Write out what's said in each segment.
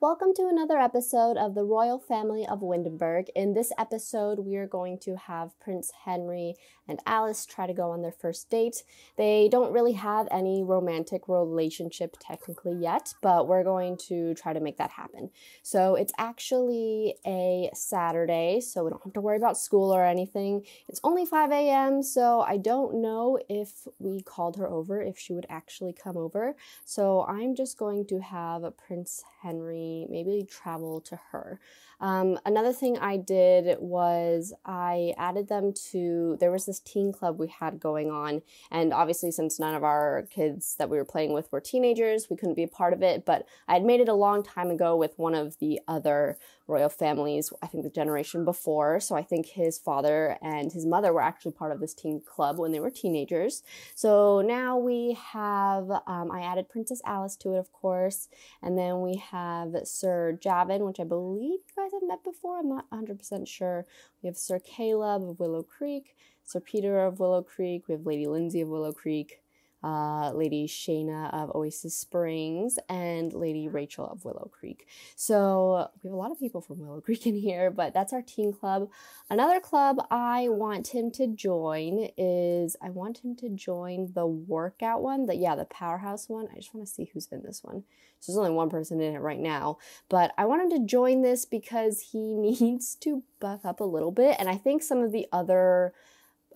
Welcome to another episode of the Royal Family of Windenburg. In this episode, we are going to have Prince Henry and Alice try to go on their first date. They don't really have any romantic relationship technically yet, but we're going to try to make that happen. So it's actually a Saturday, so we don't have to worry about school or anything. It's only 5 a.m., so I don't know if we called her over, if she would actually come over. So I'm just going to have Prince Henry maybe travel to her. Um, another thing I did was I added them to, there was this teen club we had going on. And obviously, since none of our kids that we were playing with were teenagers, we couldn't be a part of it. But I had made it a long time ago with one of the other royal families, I think the generation before. So I think his father and his mother were actually part of this teen club when they were teenagers. So now we have, um, I added Princess Alice to it, of course. And then we have Sir Javin, which I believe you guys have met before. I'm not 100% sure. We have Sir Caleb of Willow Creek, Sir Peter of Willow Creek. We have Lady Lindsay of Willow Creek uh, Lady Shayna of Oasis Springs, and Lady Rachel of Willow Creek. So we have a lot of people from Willow Creek in here, but that's our teen club. Another club I want him to join is I want him to join the workout one, the yeah, the powerhouse one. I just want to see who's in this one. So there's only one person in it right now, but I want him to join this because he needs to buff up a little bit, and I think some of the other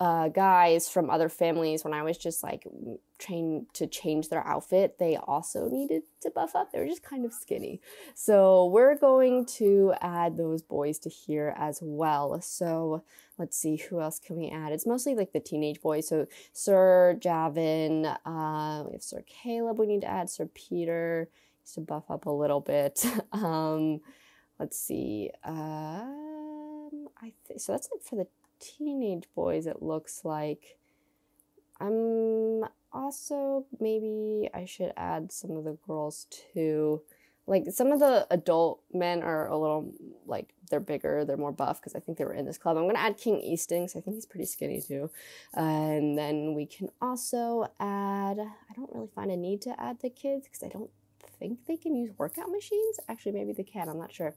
uh, guys from other families when I was just like trained to change their outfit, they also needed to buff up. They were just kind of skinny. So we're going to add those boys to here as well. So let's see, who else can we add? It's mostly like the teenage boys. So Sir Javin, uh, we have Sir Caleb we need to add, Sir Peter to buff up a little bit. um, let's see. Um, I so that's it for the teenage boys, it looks like. I'm also, maybe I should add some of the girls too. Like some of the adult men are a little like they're bigger, they're more buff because I think they were in this club. I'm gonna add King Easton because I think he's pretty skinny too. Uh, and then we can also add. I don't really find a need to add the kids because I don't think they can use workout machines. Actually, maybe they can. I'm not sure,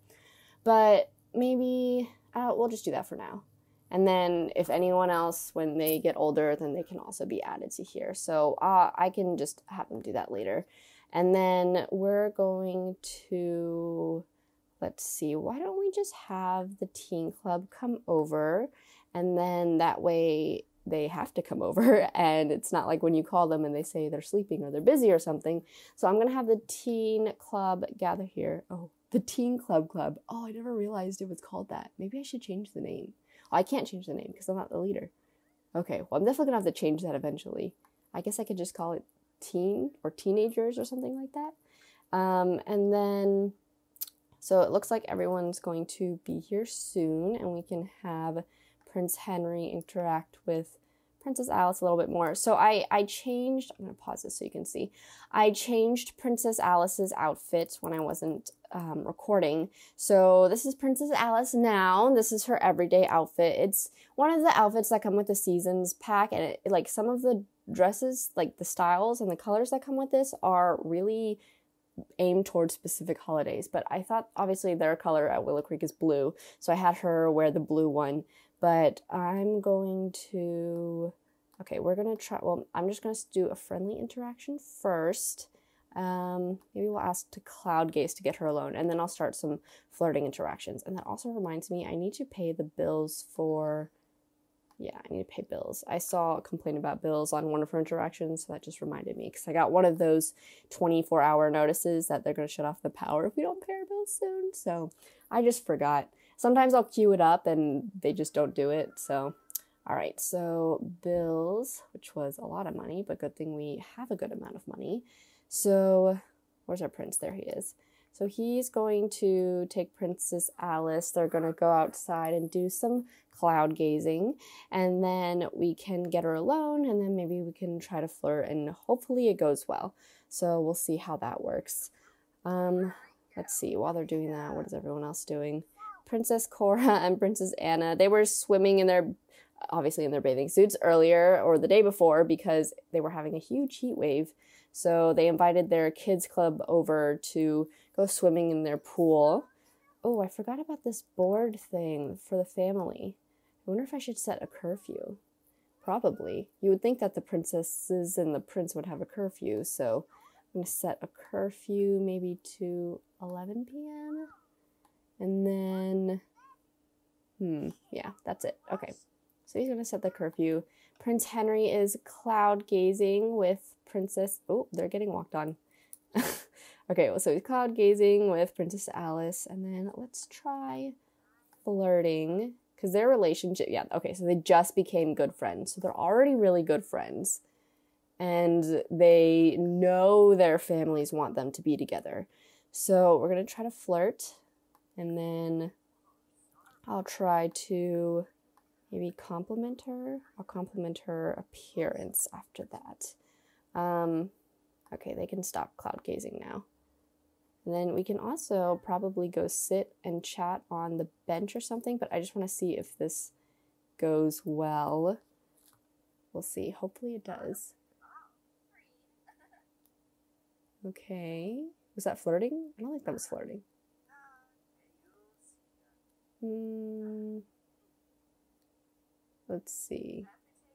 but maybe uh, we'll just do that for now. And then if anyone else, when they get older, then they can also be added to here. So uh, I can just have them do that later. And then we're going to, let's see, why don't we just have the teen club come over? And then that way they have to come over. And it's not like when you call them and they say they're sleeping or they're busy or something. So I'm going to have the teen club gather here. Oh, the teen club club. Oh, I never realized it was called that. Maybe I should change the name. I can't change the name because I'm not the leader. Okay, well, I'm definitely gonna have to change that eventually. I guess I could just call it teen or teenagers or something like that. Um, and then, so it looks like everyone's going to be here soon, and we can have Prince Henry interact with Princess Alice a little bit more. So I, I changed, I'm going to pause this so you can see. I changed Princess Alice's outfit when I wasn't um, recording. So this is Princess Alice now. This is her everyday outfit. It's one of the outfits that come with the seasons pack and it, like some of the dresses, like the styles and the colors that come with this are really aimed towards specific holidays. But I thought obviously their color at Willow Creek is blue. So I had her wear the blue one but I'm going to, okay, we're going to try, well, I'm just going to do a friendly interaction first. Um, maybe we'll ask to Cloud Gaze to get her alone, and then I'll start some flirting interactions. And that also reminds me, I need to pay the bills for, yeah, I need to pay bills. I saw a complaint about bills on one of her interactions, so that just reminded me because I got one of those 24 hour notices that they're going to shut off the power if we don't pay our bills soon. So I just forgot sometimes I'll queue it up and they just don't do it. So, all right, so bills, which was a lot of money, but good thing we have a good amount of money. So, where's our prince? There he is. So he's going to take Princess Alice. They're going to go outside and do some cloud gazing. And then we can get her alone. And then maybe we can try to flirt. And hopefully it goes well. So we'll see how that works. Um, let's see. While they're doing that, what is everyone else doing? Princess Cora and Princess Anna, they were swimming in their obviously in their bathing suits earlier or the day before because they were having a huge heat wave. So they invited their kids club over to go swimming in their pool. Oh, I forgot about this board thing for the family. I wonder if I should set a curfew. Probably. You would think that the princesses and the prince would have a curfew, so I'm going to set a curfew maybe to 11 p.m. And then, hmm, yeah, that's it. Okay. So he's going to set the curfew. Prince Henry is cloud gazing with Princess. Oh, they're getting walked on. okay, well, so he's cloud gazing with Princess Alice. And then let's try flirting because their relationship, yeah, okay, so they just became good friends. So they're already really good friends. And they know their families want them to be together. So we're going to try to flirt. And then I'll try to maybe compliment her. I'll compliment her appearance after that. Um, okay, they can stop cloud gazing now. And then we can also probably go sit and chat on the bench or something, but I just want to see if this goes well. We'll see. Hopefully it does. Okay. Was that flirting? I don't think that was flirting. Hmm. Let's see.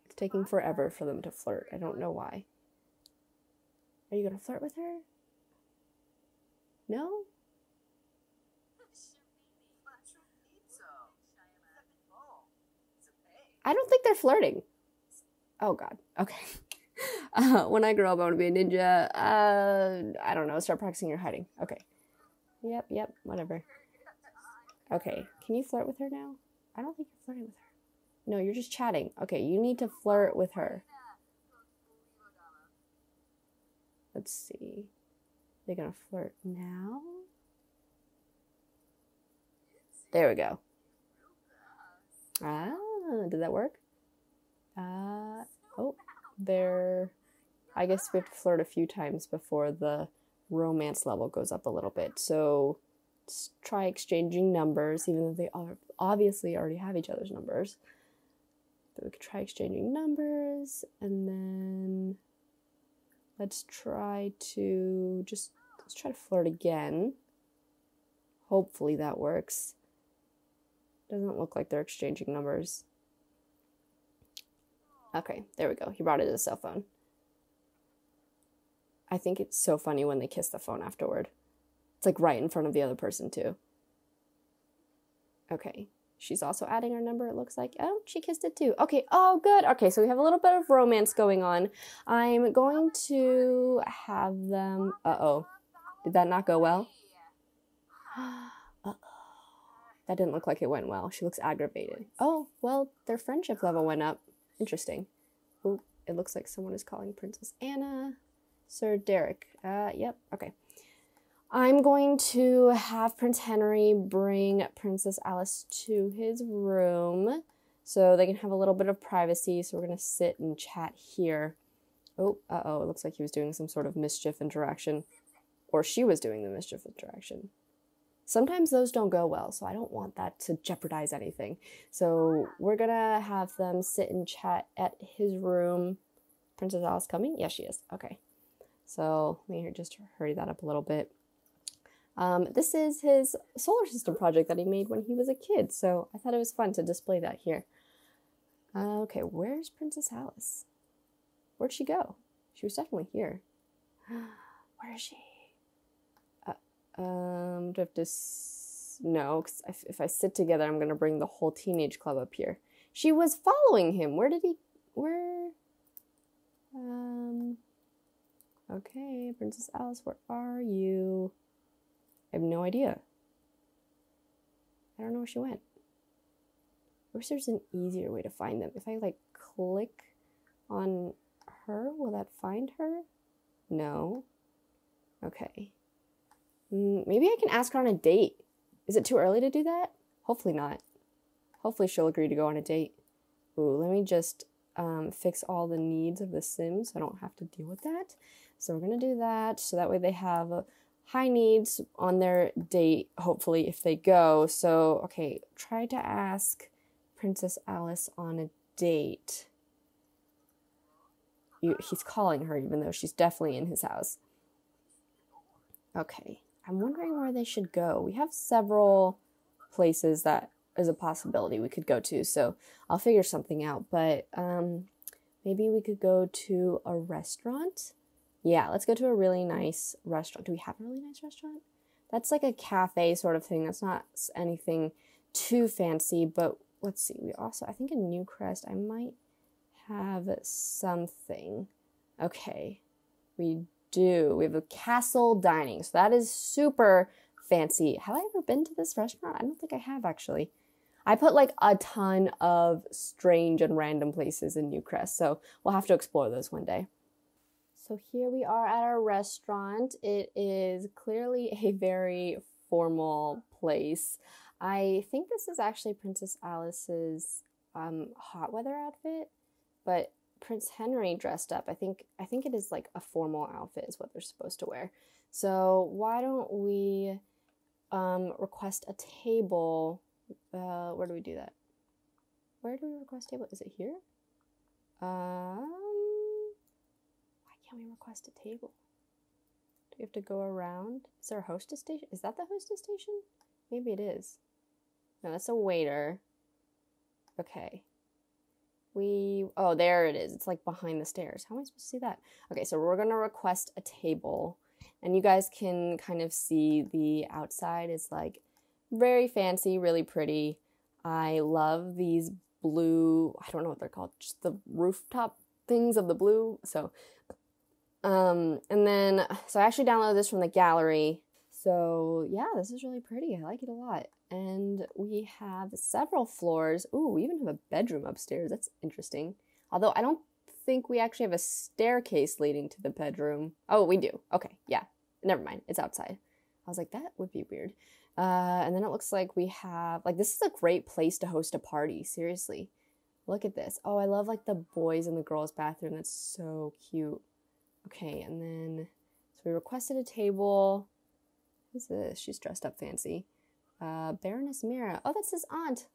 It's taking forever for them to flirt. I don't know why. Are you going to flirt with her? No? I don't think they're flirting. Oh god. Okay. Uh, when I grow up, I want to be a ninja. Uh, I don't know. Start practicing your hiding. Okay. Yep, yep, whatever. Okay. Can you flirt with her now? I don't think you're flirting with her. No, you're just chatting. Okay, you need to flirt with her. Let's see. They're gonna flirt now. There we go. Ah, did that work? Uh, oh, there. I guess we have to flirt a few times before the romance level goes up a little bit. So try exchanging numbers, even though they obviously already have each other's numbers. But we could try exchanging numbers and then Let's try to just let's try to flirt again. Hopefully that works. Doesn't look like they're exchanging numbers. Okay, there we go. He brought it the cell phone. I think it's so funny when they kiss the phone afterward. It's like right in front of the other person, too. Okay, She's also adding her number, it looks like. Oh, she kissed it too. Okay, oh, good. Okay, so we have a little bit of romance going on. I'm going to have them. Uh oh. Did that not go well? Uh-oh. That didn't look like it went well. She looks aggravated. Oh, well, their friendship level went up. Interesting. Oh, it looks like someone is calling Princess Anna. Sir Derek. Uh, yep, okay. I'm going to have Prince Henry bring Princess Alice to his room so they can have a little bit of privacy. So we're going to sit and chat here. Oh, uh oh, it looks like he was doing some sort of mischief interaction. Or she was doing the mischief interaction. Sometimes those don't go well, so I don't want that to jeopardize anything. So we're gonna have them sit and chat at his room. Princess Alice coming? Yes, she is. Okay. So let me just hurry that up a little bit. Um, this is his solar system project that he made when he was a kid, so I thought it was fun to display that here. Uh, okay, where's Princess Alice? Where'd she go? She was definitely here. Where is she? Uh, um, do I have to? No, because if, if I sit together, I'm gonna bring the whole teenage club up here. She was following him. Where did he? Where? Um. Okay, Princess Alice, where are you? I have no idea. I don't know where she went. I wish there's an easier way to find them. If I like click on her, will that find her? No. Okay. Mm, maybe I can ask her on a date. Is it too early to do that? Hopefully not. Hopefully she'll agree to go on a date. Ooh, let me just um, fix all the needs of the Sims so I don't have to deal with that. So we're gonna do that so that way they have a high needs on their date, hopefully, if they go. So, okay, try to ask Princess Alice on a date. he's calling her, even though she's definitely in his house. Okay, I'm wondering where they should go. We have several places that is a possibility we could go to, so I'll figure something out. But um, maybe we could go to a restaurant. Yeah, let's go to a really nice restaurant. Do we have a really nice restaurant? That's like a cafe sort of thing. That's not anything too fancy, but let's see. We also, I think in Newcrest, I might have something. Okay, we do. We have a castle dining. So that is super fancy. Have I ever been to this restaurant? I don't think I have actually. I put like a ton of strange and random places in Newcrest, so we'll have to explore those one day. So here we are at our restaurant. It is clearly a very formal place. I think this is actually Princess Alice's um, hot weather outfit, but Prince Henry dressed up. I think I think it is like a formal outfit is what they're supposed to wear. So why don't we um, request a table? Uh, where do we do that? Where do we request a table? Is it here? Um, can't we request a table? Do we have to go around? Is there a hostess station? Is that the hostess station? Maybe it is. No, that's a waiter. Okay. We, oh, there it is. It's like behind the stairs. How am I supposed to see that? Okay, so we're going to request a table. And you guys can kind of see the outside is like very fancy, really pretty. I love these blue, I don't know what they're called, just the rooftop things of the blue. So, um, and then, so I actually downloaded this from the gallery. So, yeah, this is really pretty. I like it a lot and we have several floors. Ooh, we even have a bedroom upstairs. That's interesting. Although I don't think we actually have a staircase leading to the bedroom. Oh, we do. Okay, yeah. Never mind. It's outside. I was like, that would be weird. Uh, and then it looks like we have like this is a great place to host a party. Seriously, look at this. Oh, I love like the boys and the girls' bathroom. That's so cute. Okay, and then so we requested a table. Who's this? She's dressed up fancy. Uh, Baroness Mira. Oh, that's his aunt.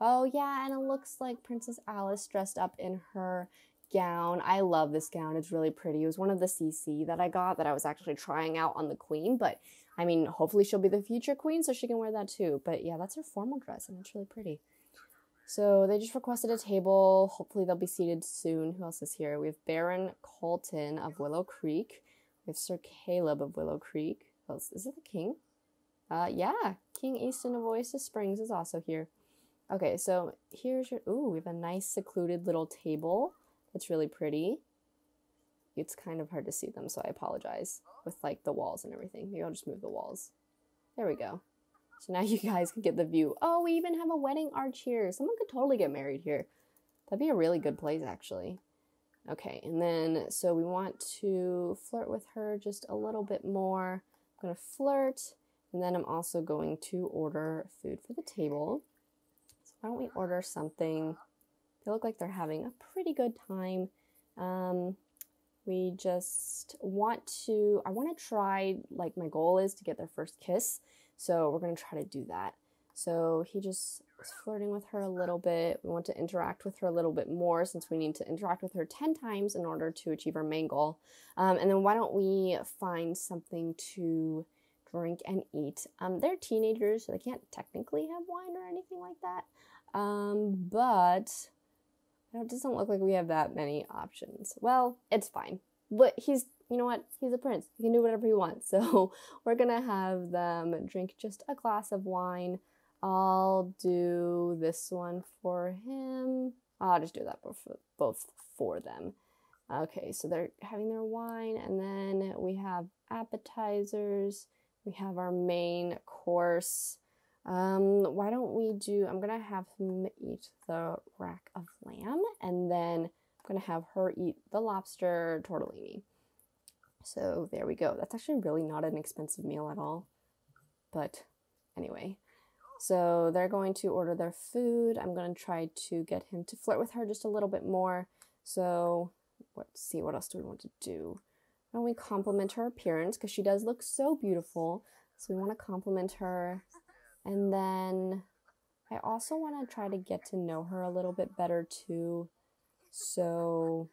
Oh, yeah, and it looks like Princess Alice dressed up in her gown. I love this gown. It's really pretty. It was one of the CC that I got that I was actually trying out on the queen, but I mean, hopefully she'll be the future queen so she can wear that too. But yeah, that's her formal dress and it's really pretty. So they just requested a table. Hopefully they'll be seated soon. Who else is here? We have Baron Colton of Willow Creek. We have Sir Caleb of Willow Creek. Is it the king? Uh, yeah, King Easton of Oasis Springs is also here. Okay, so here's your. Ooh, we have a nice secluded little table. That's really pretty. It's kind of hard to see them, so I apologize with like the walls and everything. Maybe I'll just move the walls. There we go. So now you guys can get the view. Oh, we even have a wedding arch here. Someone could totally get married here. That'd be a really good place, actually. Okay, and then so we want to flirt with her just a little bit more. I'm gonna flirt. And then I'm also going to order food for the table. So why don't we order something? They look like they're having a pretty good time. Um, we just want to, I want to try, like, my goal is to get their first kiss. So we're going to try to do that. So he just was flirting with her a little bit. We want to interact with her a little bit more since we need to interact with her 10 times in order to achieve our main goal. Um, and then why don't we find something to drink and eat. Um, they're teenagers, so they can't technically have wine or anything like that. Um, but it doesn't look like we have that many options. Well, it's fine. But he's, you know what? He's a prince. He can do whatever he wants. So we're gonna have them drink just a glass of wine. I'll do this one for him. I'll just do that both for, both for them. Okay, so they're having their wine, and then we have appetizers. We have our main course. Um, why don't we do, I'm going to have him eat the rack of lamb and then I'm going to have her eat the lobster tortellini. So there we go. That's actually really not an expensive meal at all. But anyway, so they're going to order their food. I'm going to try to get him to flirt with her just a little bit more. So let's see, what else do we want to do? And we compliment her appearance because she does look so beautiful. So we want to compliment her. And then I also want to try to get to know her a little bit better too. So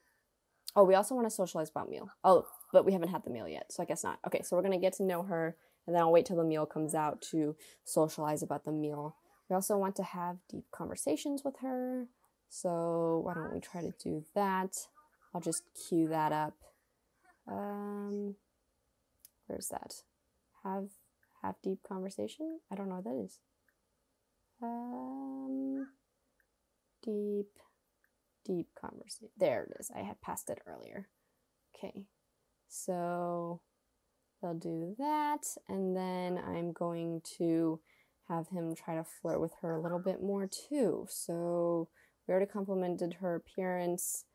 Oh, we also want to socialize about meal. Oh, but we haven't had the meal yet, so I guess not. Okay, so we're gonna get to know her, and then I'll wait till the meal comes out to socialize about the meal. We also want to have deep conversations with her, so why don't we try to do that? I'll just cue that up. Um, where's that? Have have deep conversation. I don't know what that is. Um, deep, deep conversation. There it is. I had passed it earlier. Okay, so they'll do that, and then I'm going to have him try to flirt with her a little bit more too. So we already complimented her appearance.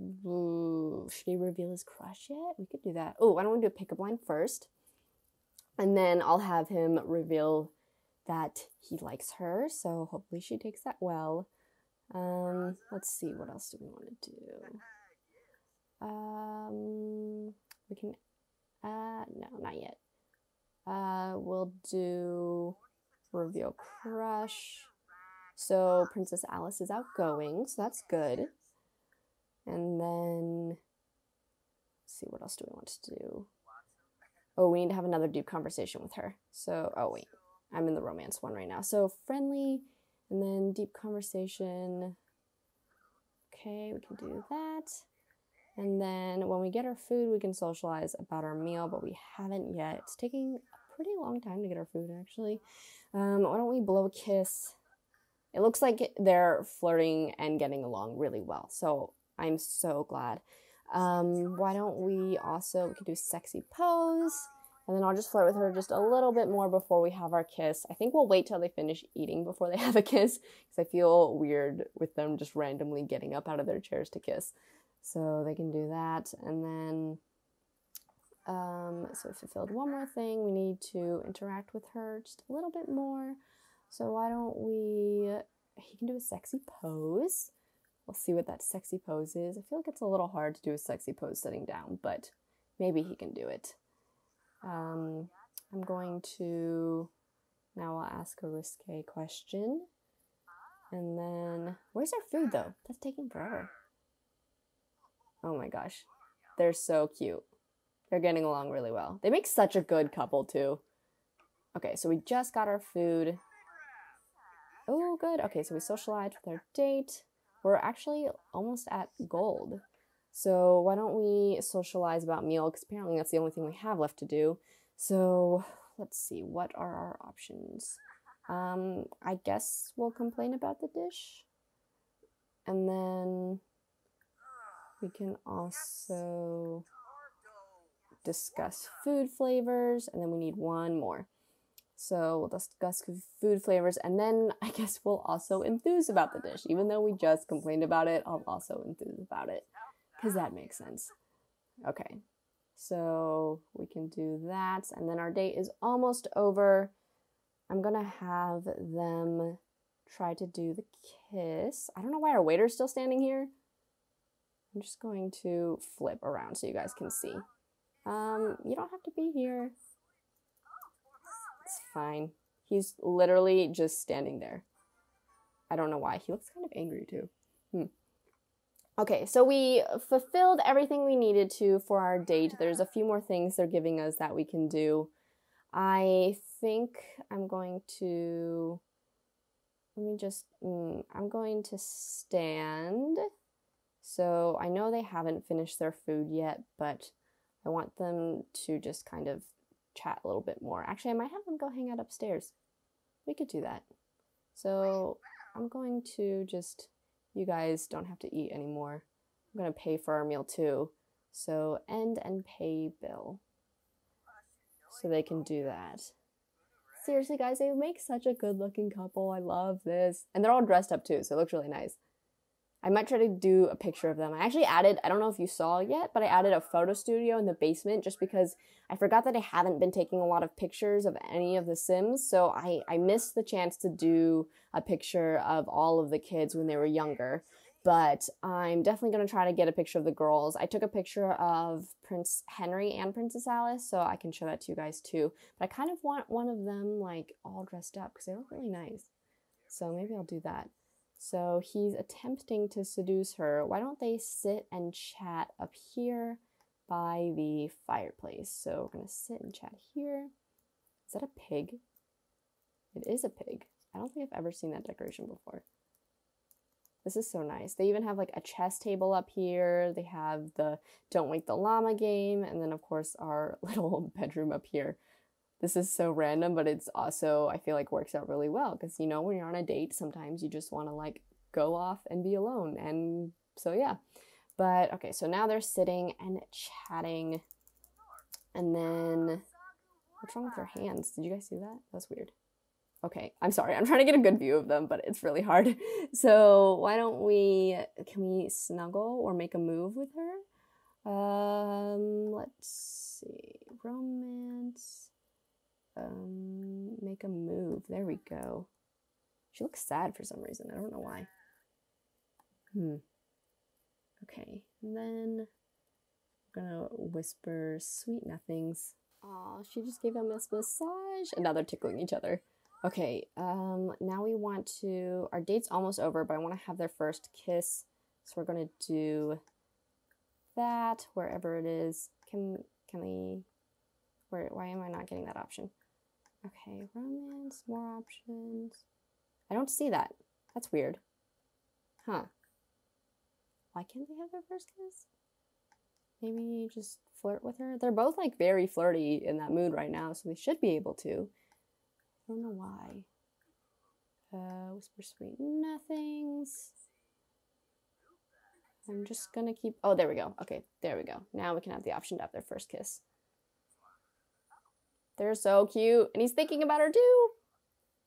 Ooh, should he reveal his crush yet? We could do that. Oh, why don't we do a pickup line first? And then I'll have him reveal that he likes her. So hopefully she takes that well. Um, let's see, what else do we want to do? Um, we can, uh, no, not yet. Uh, we'll do reveal crush. So Princess Alice is outgoing, so that's good. And then, see, what else do we want to do? Oh, we need to have another deep conversation with her. So, oh, wait, I'm in the romance one right now. So, friendly, and then deep conversation. Okay, we can do that. And then when we get our food, we can socialize about our meal, but we haven't yet. It's taking a pretty long time to get our food, actually. Um, why don't we blow a kiss? It looks like they're flirting and getting along really well. So I'm so glad. Um, why don't we also we could do sexy pose, and then I'll just flirt with her just a little bit more before we have our kiss. I think we'll wait till they finish eating before they have a kiss because I feel weird with them just randomly getting up out of their chairs to kiss. So they can do that, and then um, so we fulfilled one more thing. We need to interact with her just a little bit more. So why don't we? He can do a sexy pose. We'll see what that sexy pose is. I feel like it's a little hard to do a sexy pose sitting down, but maybe he can do it. Um, I'm going to now I'll ask a risque question. And then where's our food though? That's taking forever. Oh my gosh. They're so cute. They're getting along really well. They make such a good couple too. Okay, so we just got our food. Oh, good. Okay, so we socialized with our date we're actually almost at gold. So why don't we socialize about meal? Because apparently that's the only thing we have left to do. So let's see, what are our options? Um, I guess we'll complain about the dish. And then we can also discuss food flavors. And then we need one more. So we'll discuss food flavors and then I guess we'll also enthuse about the dish. Even though we just complained about it, I'll also enthuse about it because that makes sense. Okay, so we can do that. And then our date is almost over. I'm gonna have them try to do the kiss. I don't know why our waiter's still standing here. I'm just going to flip around so you guys can see. Um, you don't have to be here. It's fine. He's literally just standing there. I don't know why. He looks kind of angry too. Hmm. Okay, so we fulfilled everything we needed to for our date. There's a few more things they're giving us that we can do. I think I'm going to. Let me just. Mm, I'm going to stand. So I know they haven't finished their food yet, but I want them to just kind of chat a little bit more. Actually, I might have them go hang out upstairs. We could do that. So I'm going to just, you guys don't have to eat anymore. I'm going to pay for our meal too. So end and pay bill. So they can do that. Seriously, guys, they make such a good looking couple. I love this. And they're all dressed up too, so it looks really nice. I might try to do a picture of them. I actually added, I don't know if you saw yet, but I added a photo studio in the basement just because I forgot that I haven't been taking a lot of pictures of any of the Sims. So I, I missed the chance to do a picture of all of the kids when they were younger. But I'm definitely going to try to get a picture of the girls. I took a picture of Prince Henry and Princess Alice, so I can show that to you guys too. But I kind of want one of them like all dressed up because they look really nice. So maybe I'll do that. So he's attempting to seduce her. Why don't they sit and chat up here by the fireplace? So we're gonna sit and chat here. Is that a pig? It is a pig. I don't think I've ever seen that decoration before. This is so nice. They even have like a chess table up here. They have the Don't Wake the Llama game, and then, of course, our little bedroom up here. This is so random, but it's also, I feel like, works out really well because, you know, when you're on a date, sometimes you just want to like go off and be alone. And so, yeah. But okay, so now they're sitting and chatting. And then, what's wrong with their hands? Did you guys see that? That's weird. Okay, I'm sorry. I'm trying to get a good view of them, but it's really hard. So why don't we, can we snuggle or make a move with her? Um, let's see. Romance. Um, make a move. There we go. She looks sad for some reason. I don't know why. Hmm. Okay, and then I'm gonna whisper sweet nothings. Aw, she just gave him a massage. And now they're tickling each other. Okay, um, now we want to, our date's almost over, but I want to have their first kiss. So we're going to do that wherever it is. Can, can we, where, why am I not getting that option? Okay, romance, more options. I don't see that. That's weird. Huh. Why can't they have their first kiss? Maybe just flirt with her? They're both like very flirty in that mood right now, so they should be able to. I don't know why. Uh, whisper sweet nothings. I'm just gonna keep. Oh, there we go. Okay, there we go. Now we can have the option to have their first kiss. They're so cute. And he's thinking about her too.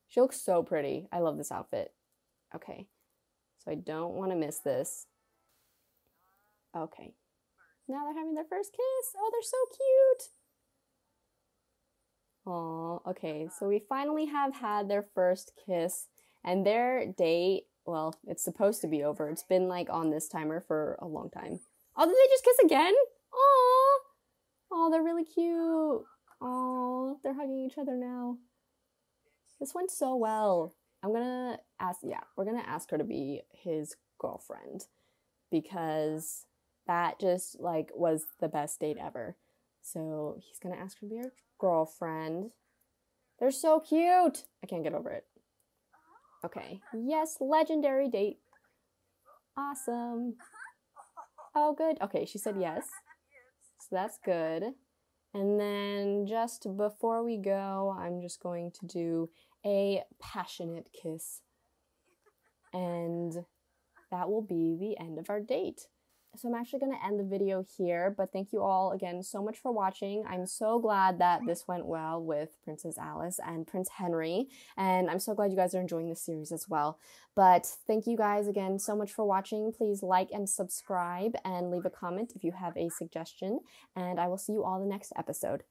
She looks so pretty. I love this outfit. Okay. So I don't want to miss this. Okay. Now they're having their first kiss. Oh, they're so cute. Oh, okay. So we finally have had their first kiss, and their date, well, it's supposed to be over. It's been like on this timer for a long time. Oh, did they just kiss again? Oh, oh, they're really cute. Oh, they're hugging each other now. This went so well. I'm gonna ask, yeah, we're gonna ask her to be his girlfriend because that just like was the best date ever. So he's gonna ask her to be her girlfriend. They're so cute. I can't get over it. Okay. Yes, legendary date. Awesome. Oh, good. Okay, she said yes. So that's good. And then just before we go, I'm just going to do a passionate kiss. And that will be the end of our date. So I'm actually going to end the video here, but thank you all again so much for watching. I'm so glad that this went well with Princess Alice and Prince Henry, and I'm so glad you guys are enjoying this series as well. But thank you guys again so much for watching. Please like and subscribe and leave a comment if you have a suggestion, and I will see you all the next episode.